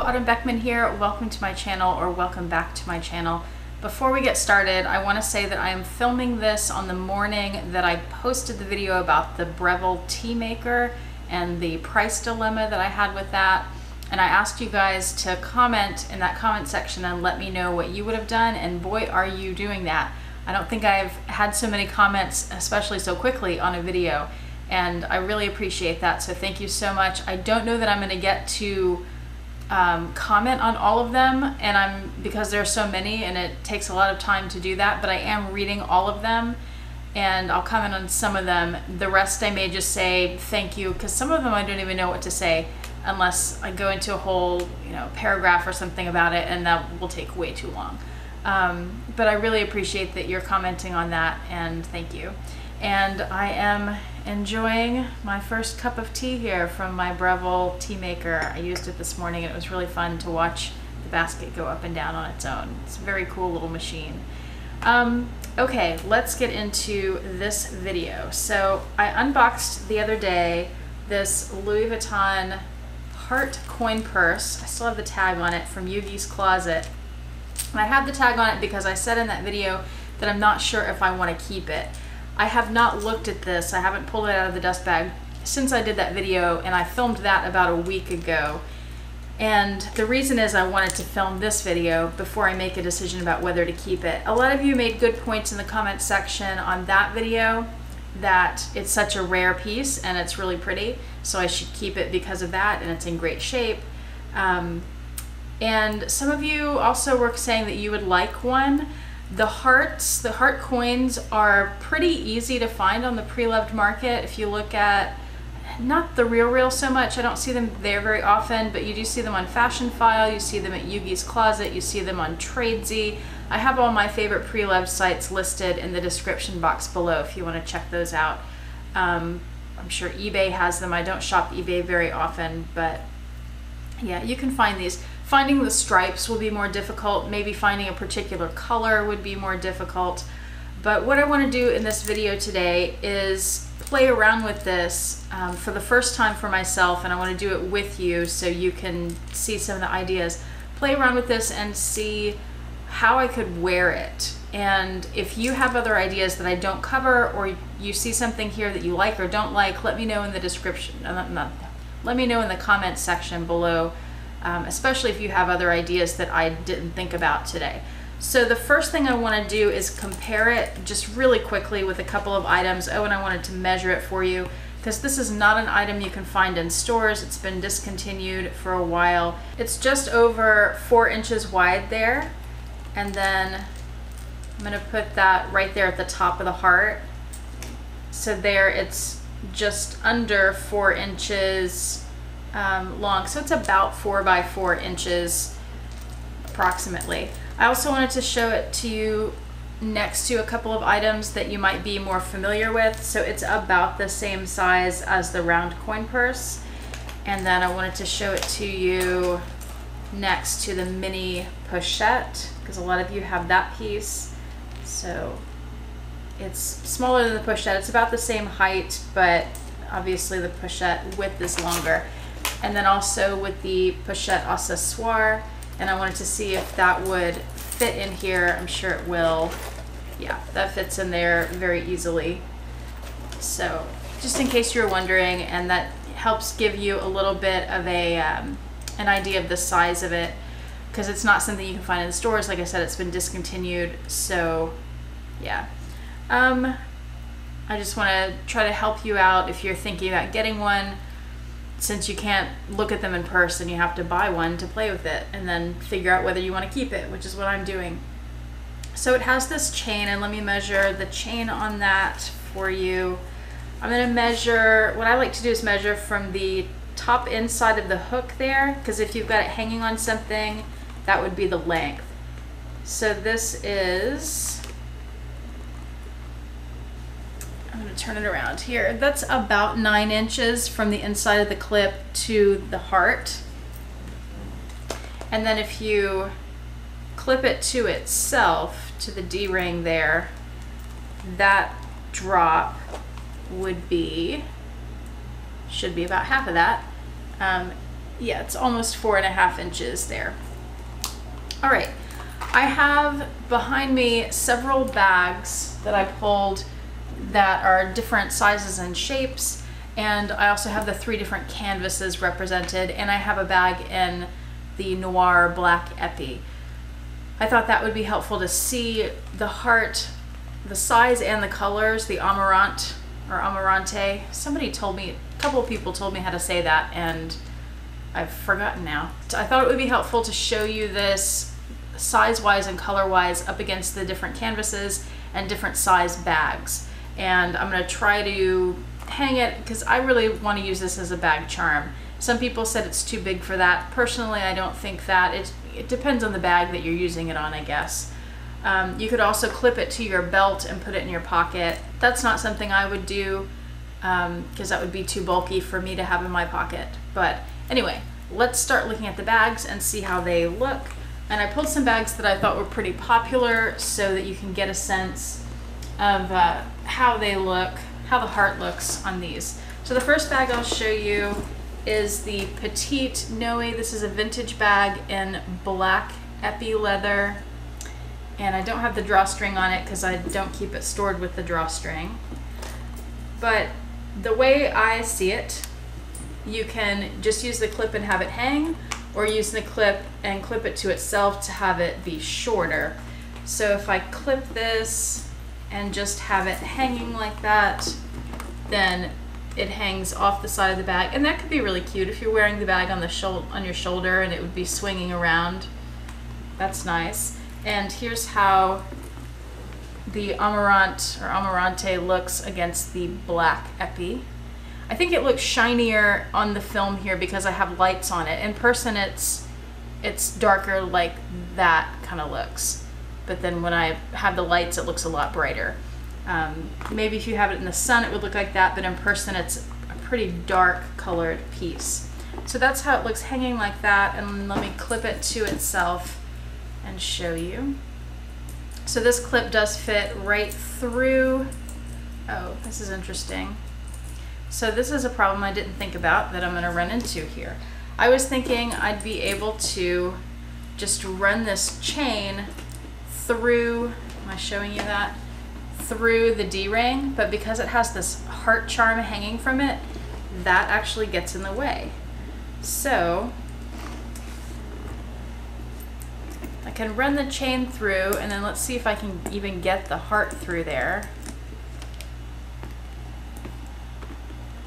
Autumn Beckman here. Welcome to my channel or welcome back to my channel. Before we get started, I want to say that I am filming this on the morning that I posted the video about the Breville tea maker and the price dilemma that I had with that. And I asked you guys to comment in that comment section and let me know what you would have done. And boy, are you doing that. I don't think I've had so many comments, especially so quickly on a video. And I really appreciate that. So thank you so much. I don't know that I'm going to get to um, comment on all of them and I'm because there are so many and it takes a lot of time to do that but I am reading all of them and I'll comment on some of them. The rest I may just say thank you because some of them I don't even know what to say unless I go into a whole you know paragraph or something about it and that will take way too long. Um, but I really appreciate that you're commenting on that and thank you. And I am enjoying my first cup of tea here from my Breville tea maker. I used it this morning and it was really fun to watch the basket go up and down on its own. It's a very cool little machine. Um, okay, let's get into this video. So I unboxed the other day this Louis Vuitton heart coin purse. I still have the tag on it from Yoogi's Closet. I have the tag on it because I said in that video that I'm not sure if I want to keep it. I have not looked at this. I haven't pulled it out of the dust bag since I did that video and I filmed that about a week ago. And the reason is I wanted to film this video before I make a decision about whether to keep it. A lot of you made good points in the comment section on that video that it's such a rare piece and it's really pretty, so I should keep it because of that and it's in great shape. Um, and some of you also were saying that you would like one. The hearts, the heart coins are pretty easy to find on the pre-loved market. If you look at, not the Real Real so much, I don't see them there very often, but you do see them on Fashionphile, you see them at Yoogi's Closet, you see them on Tradesy. I have all my favorite pre-loved sites listed in the description box below if you want to check those out. Um, I'm sure eBay has them. I don't shop eBay very often, but yeah, you can find these. Finding the stripes will be more difficult. Maybe finding a particular color would be more difficult. But what I want to do in this video today is play around with this um, for the first time for myself and I want to do it with you so you can see some of the ideas. Play around with this and see how I could wear it. And if you have other ideas that I don't cover or you see something here that you like or don't like, let me know in the description. Uh, let me know in the comments section below um, especially if you have other ideas that I didn't think about today. So the first thing I want to do is compare it just really quickly with a couple of items. Oh, and I wanted to measure it for you because this is not an item you can find in stores. It's been discontinued for a while. It's just over four inches wide there. And then I'm gonna put that right there at the top of the heart. So there it's just under four inches um, long. So it's about four by four inches approximately. I also wanted to show it to you next to a couple of items that you might be more familiar with. So it's about the same size as the round coin purse. And then I wanted to show it to you next to the mini pochette because a lot of you have that piece. So it's smaller than the pochette. It's about the same height, but obviously the pochette width is longer and then also with the pochette accessoire and I wanted to see if that would fit in here. I'm sure it will. Yeah, that fits in there very easily. So just in case you're wondering and that helps give you a little bit of a um, an idea of the size of it because it's not something you can find in the stores. Like I said, it's been discontinued. So yeah. Um, I just want to try to help you out if you're thinking about getting one since you can't look at them in person, you have to buy one to play with it and then figure out whether you want to keep it, which is what I'm doing. So it has this chain, and let me measure the chain on that for you. I'm going to measure, what I like to do is measure from the top inside of the hook there, because if you've got it hanging on something, that would be the length. So this is I'm going to turn it around here. That's about nine inches from the inside of the clip to the heart. And then if you clip it to itself, to the D-ring there, that drop would be, should be about half of that. Um, yeah, it's almost four and a half inches there. All right, I have behind me several bags that I pulled that are different sizes and shapes. And I also have the three different canvases represented and I have a bag in the Noir Black Epi. I thought that would be helpful to see the heart, the size and the colors, the Amarant or Amarante. Somebody told me, a couple people told me how to say that and I've forgotten now. I thought it would be helpful to show you this size-wise and color-wise up against the different canvases and different size bags. And I'm gonna try to hang it because I really want to use this as a bag charm. Some people said it's too big for that. Personally, I don't think that. It, it depends on the bag that you're using it on, I guess. Um, you could also clip it to your belt and put it in your pocket. That's not something I would do because um, that would be too bulky for me to have in my pocket. But anyway, let's start looking at the bags and see how they look. And I pulled some bags that I thought were pretty popular so that you can get a sense of uh, how they look, how the heart looks on these. So the first bag I'll show you is the Petite Noe. This is a vintage bag in black epi leather. And I don't have the drawstring on it because I don't keep it stored with the drawstring. But the way I see it, you can just use the clip and have it hang, or use the clip and clip it to itself to have it be shorter. So if I clip this and just have it hanging like that, then it hangs off the side of the bag. And that could be really cute if you're wearing the bag on the shoulder on your shoulder and it would be swinging around. That's nice. And here's how the Amarant or Amarante looks against the black epi. I think it looks shinier on the film here because I have lights on it. In person it's it's darker like that kind of looks. But then when I have the lights it looks a lot brighter. Um, maybe if you have it in the sun, it would look like that, but in person, it's a pretty dark colored piece. So that's how it looks hanging like that. And let me clip it to itself and show you. So this clip does fit right through. Oh, this is interesting. So this is a problem I didn't think about that I'm gonna run into here. I was thinking I'd be able to just run this chain through, am I showing you that? through the D-ring, but because it has this heart charm hanging from it, that actually gets in the way. So I can run the chain through and then let's see if I can even get the heart through there.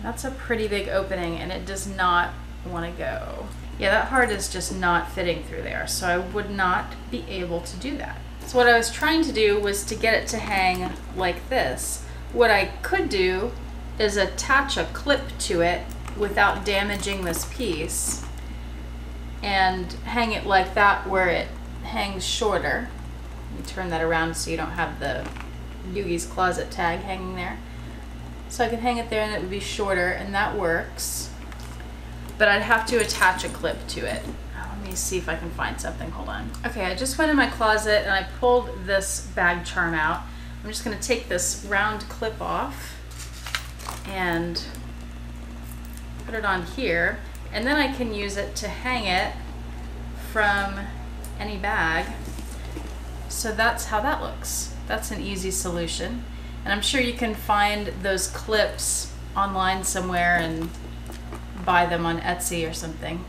That's a pretty big opening and it does not want to go. Yeah, that heart is just not fitting through there, so I would not be able to do that. So what I was trying to do was to get it to hang like this. What I could do is attach a clip to it without damaging this piece and hang it like that where it hangs shorter. Let me turn that around so you don't have the Yoogi's Closet tag hanging there. So I can hang it there and it would be shorter and that works. But I'd have to attach a clip to it me see if I can find something. Hold on. Okay, I just went in my closet and I pulled this bag charm out. I'm just going to take this round clip off and put it on here. And then I can use it to hang it from any bag. So that's how that looks. That's an easy solution. And I'm sure you can find those clips online somewhere and buy them on Etsy or something.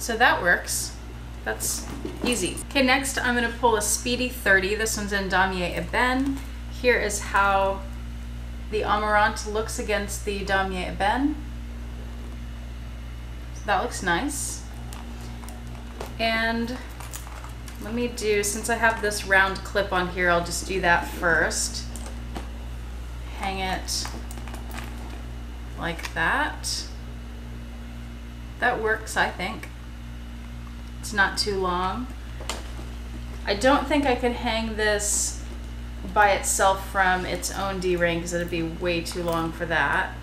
So that works. That's easy. Okay, next I'm gonna pull a Speedy 30. This one's in Damier Ebene. Here is how the Amarant looks against the Damier Ebene. So that looks nice. And let me do, since I have this round clip on here, I'll just do that first. Hang it like that. That works, I think. It's not too long. I don't think I could hang this by itself from its own D-ring because it'd be way too long for that.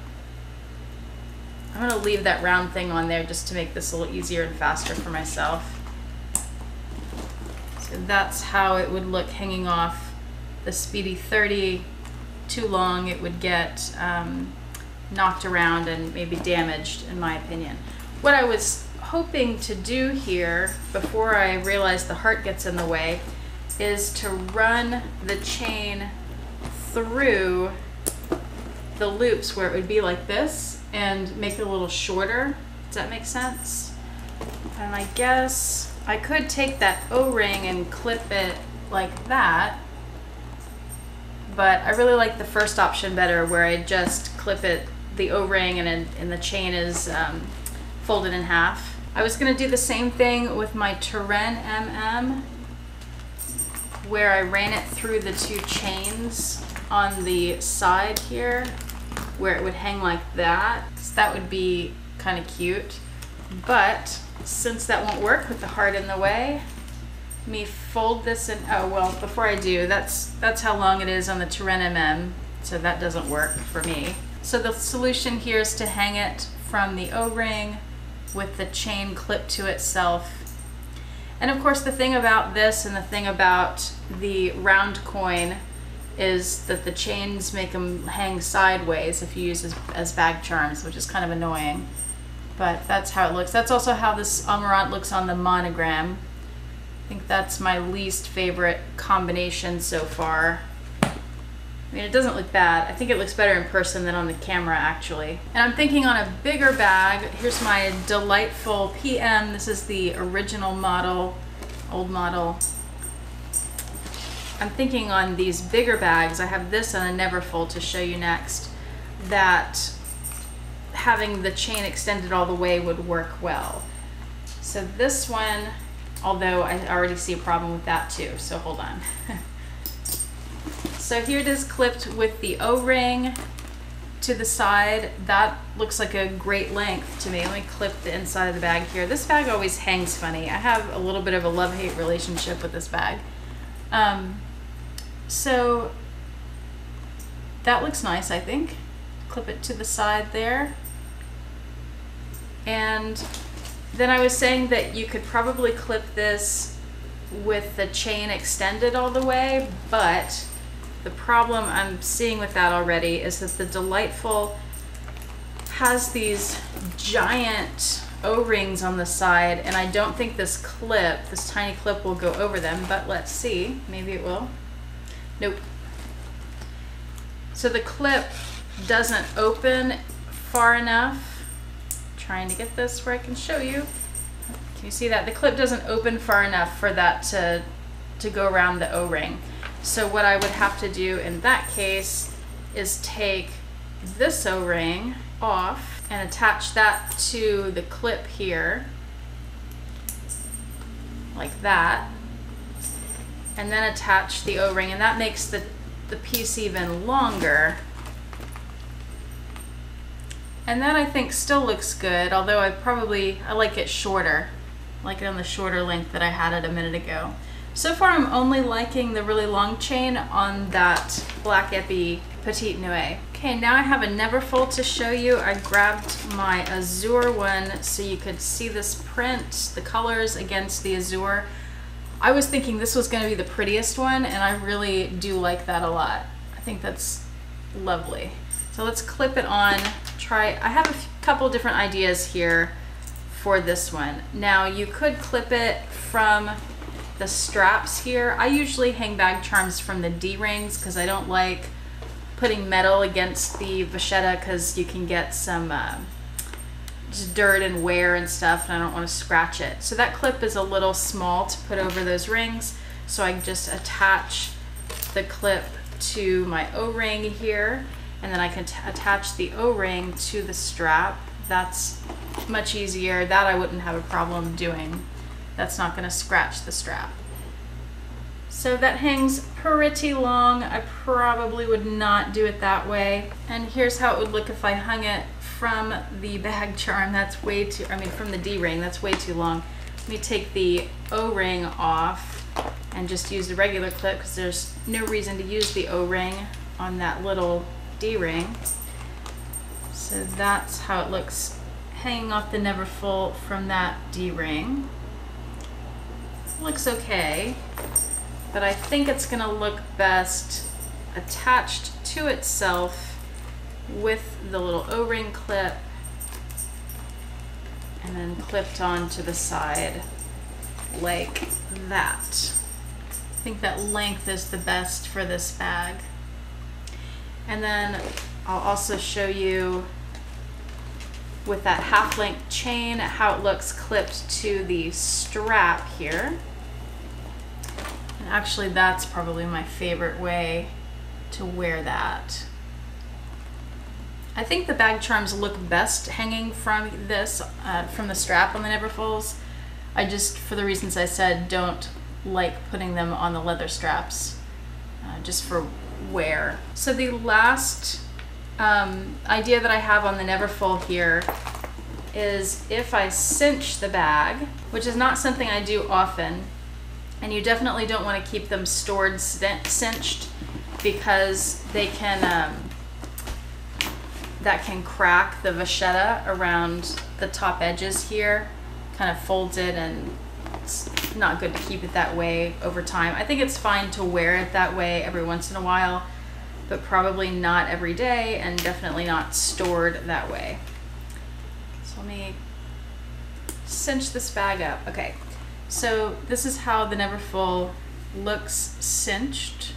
I'm going to leave that round thing on there just to make this a little easier and faster for myself. So that's how it would look hanging off the Speedy 30. Too long, it would get um, knocked around and maybe damaged in my opinion. what I was hoping to do here before I realize the heart gets in the way is to run the chain through the loops where it would be like this and make it a little shorter. Does that make sense? And I guess I could take that O-ring and clip it like that. But I really like the first option better where I just clip it, the O-ring and, and the chain is um, folded in half. I was gonna do the same thing with my Turenne MM where I ran it through the two chains on the side here where it would hang like that. So that would be kind of cute. But since that won't work with the heart in the way, me fold this in, oh well, before I do, that's, that's how long it is on the Turenne MM, so that doesn't work for me. So the solution here is to hang it from the O-ring with the chain clipped to itself. And of course the thing about this and the thing about the round coin is that the chains make them hang sideways if you use as, as bag charms, which is kind of annoying. But that's how it looks. That's also how this Amarant looks on the monogram. I think that's my least favorite combination so far. I mean, it doesn't look bad. I think it looks better in person than on the camera, actually. And I'm thinking on a bigger bag. Here's my Delightful PM. This is the original model, old model. I'm thinking on these bigger bags, I have this and a Neverfull to show you next, that having the chain extended all the way would work well. So this one, although I already see a problem with that too, so hold on. So here it is clipped with the O-ring to the side. That looks like a great length to me. Let me clip the inside of the bag here. This bag always hangs funny. I have a little bit of a love-hate relationship with this bag. Um, so that looks nice, I think. Clip it to the side there. And then I was saying that you could probably clip this with the chain extended all the way, but the problem I'm seeing with that already is that the Delightful has these giant O-rings on the side and I don't think this clip, this tiny clip will go over them, but let's see, maybe it will. Nope. So the clip doesn't open far enough. I'm trying to get this where I can show you. Can you see that? The clip doesn't open far enough for that to, to go around the O-ring. So what I would have to do in that case is take this O-ring off and attach that to the clip here, like that, and then attach the O-ring, and that makes the, the piece even longer. And that I think still looks good, although I probably, I like it shorter, I like it on the shorter length that I had it a minute ago. So far I'm only liking the really long chain on that Black Epi Petite Nuit. Okay, now I have a Neverfull to show you. I grabbed my Azure one so you could see this print, the colors against the Azure. I was thinking this was gonna be the prettiest one and I really do like that a lot. I think that's lovely. So let's clip it on, try, I have a couple different ideas here for this one. Now you could clip it from the straps here. I usually hang bag charms from the D-rings because I don't like putting metal against the vachetta because you can get some uh, dirt and wear and stuff and I don't want to scratch it. So that clip is a little small to put over those rings so I just attach the clip to my O-ring here and then I can attach the O-ring to the strap. That's much easier. That I wouldn't have a problem doing that's not going to scratch the strap. So that hangs pretty long. I probably would not do it that way. And here's how it would look if I hung it from the bag charm. That's way too, I mean from the D-ring, that's way too long. Let me take the O-ring off and just use the regular clip because there's no reason to use the O-ring on that little D-ring. So that's how it looks hanging off the Neverfull from that D-ring looks okay, but I think it's gonna look best attached to itself with the little O-ring clip and then clipped onto the side like that. I think that length is the best for this bag. And then I'll also show you with that half length chain how it looks clipped to the strap here. And actually that's probably my favorite way to wear that. I think the bag charms look best hanging from this, uh, from the strap on the Neverfulls. I just, for the reasons I said, don't like putting them on the leather straps, uh, just for wear. So the last um, idea that I have on the Neverfull here is if I cinch the bag, which is not something I do often, and you definitely don't want to keep them stored cinched because they can um, that can crack the vachetta around the top edges here kind of folds it and it's not good to keep it that way over time. I think it's fine to wear it that way every once in a while, but probably not every day and definitely not stored that way. So let me cinch this bag up. Okay, so this is how the Neverfull looks cinched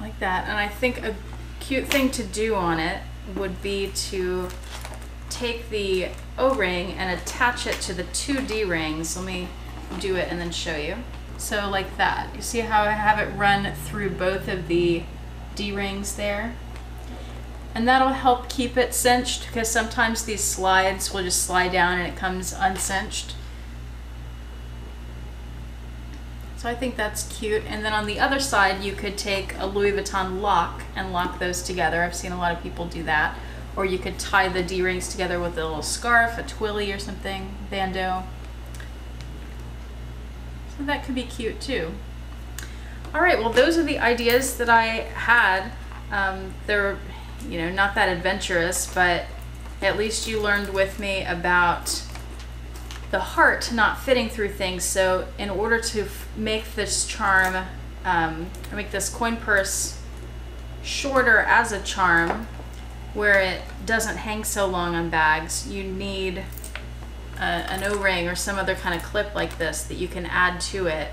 like that. And I think a cute thing to do on it would be to take the O-ring and attach it to the two D-rings. Let me do it and then show you. So like that. You see how I have it run through both of the D-rings there? And that'll help keep it cinched because sometimes these slides will just slide down and it comes uncinched. So I think that's cute. And then on the other side, you could take a Louis Vuitton lock and lock those together. I've seen a lot of people do that. Or you could tie the D-rings together with a little scarf, a twilly or something, bandeau. That could be cute too. All right, well, those are the ideas that I had. Um, they're, you know, not that adventurous, but at least you learned with me about the heart not fitting through things. So in order to make this charm, um, make this coin purse shorter as a charm, where it doesn't hang so long on bags, you need a, an O-ring or some other kind of clip like this that you can add to it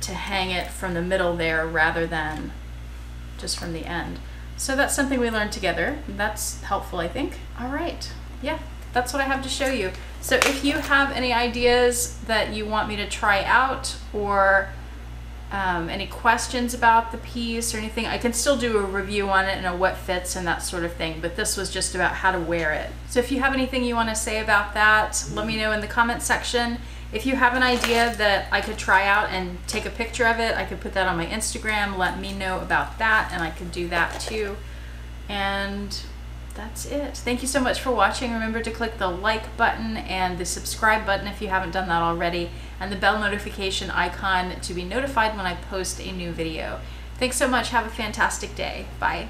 to hang it from the middle there rather than just from the end. So that's something we learned together. That's helpful, I think. All right, yeah, that's what I have to show you. So if you have any ideas that you want me to try out or um, any questions about the piece or anything, I can still do a review on it and a what fits and that sort of thing, but this was just about how to wear it. So if you have anything you want to say about that, let me know in the comment section. If you have an idea that I could try out and take a picture of it, I could put that on my Instagram, let me know about that, and I could do that too. And that's it. Thank you so much for watching. Remember to click the like button and the subscribe button if you haven't done that already, and the bell notification icon to be notified when I post a new video. Thanks so much. Have a fantastic day. Bye.